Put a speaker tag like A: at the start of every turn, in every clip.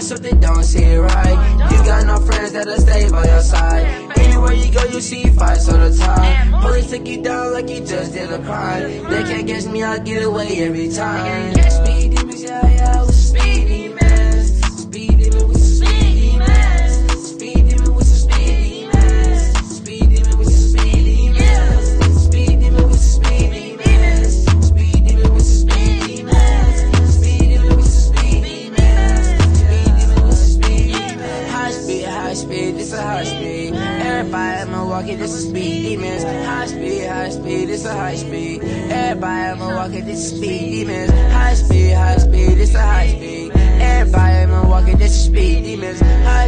A: so they don't see it right. You got no friends that'll stay by your side. Anywhere you go, you see fights all the time. Police take you down like you just did a crime. They can't catch me, I get away every time. Demons, yeah, yeah, with speed demons. Speed, this a high speed. Everybody in Milwaukee, this is speed demons. High speed, high speed, this a high speed. Everybody in Milwaukee, this is speed demons. High speed, high speed, this a high speed. Everybody in Milwaukee, this is speed demons. High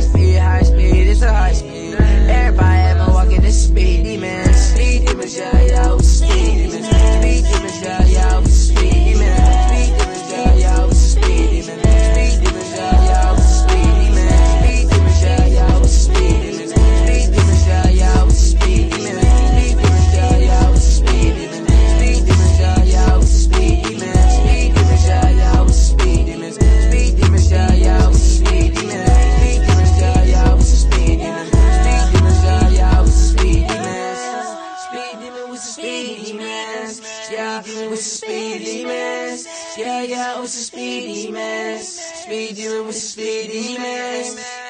A: Yeah, with the speed demons. Yeah, yeah, with the speed demons. Speed demon with the speed demons.